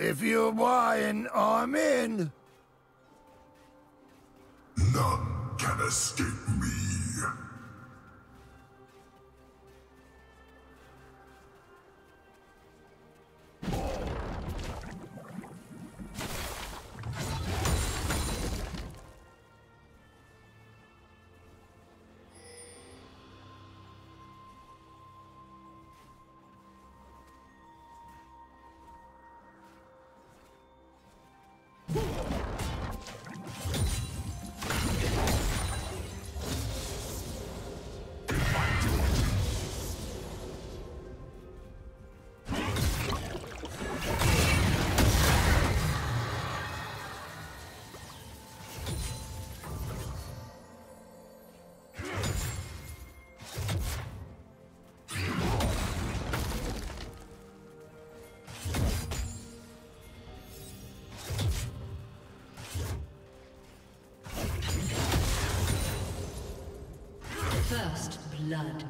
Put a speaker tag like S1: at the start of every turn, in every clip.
S1: If you're buying, I'm in.
S2: None can escape me.
S3: Blood.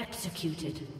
S3: Executed.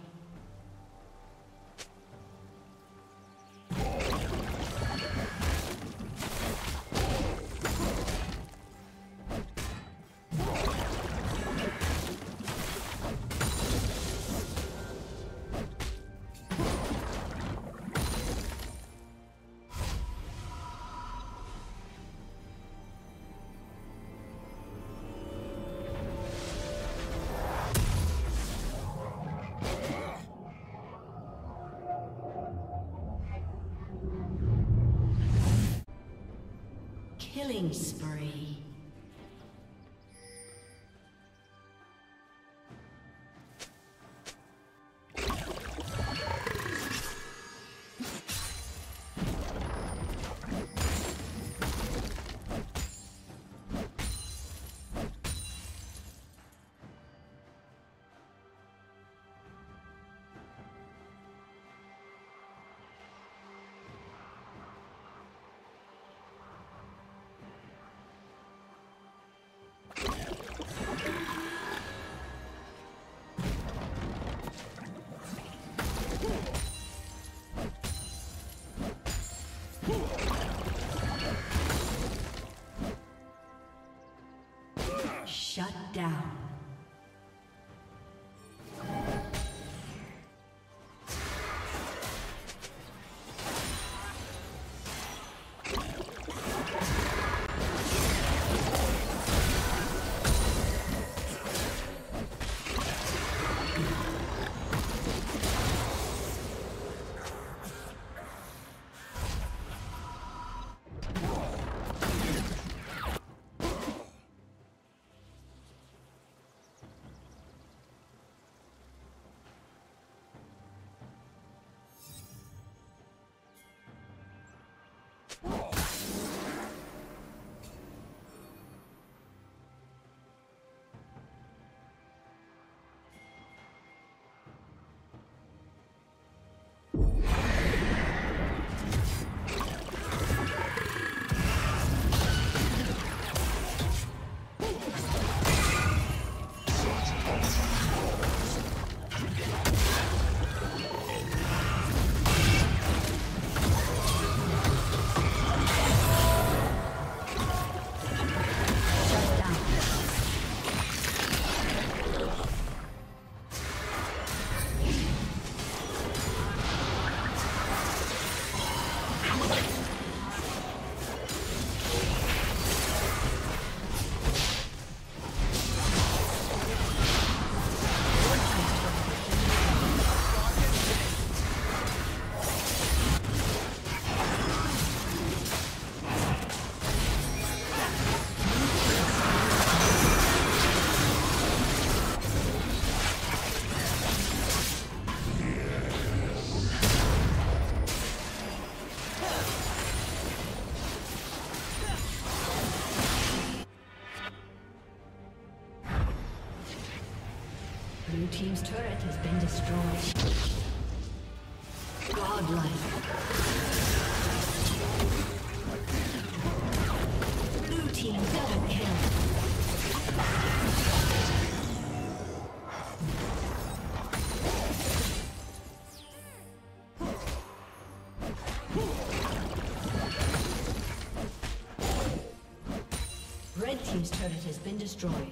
S3: Killing spree. down. Turret has been destroyed. Godlike. Blue Team double kill. Red Team's turret has been destroyed.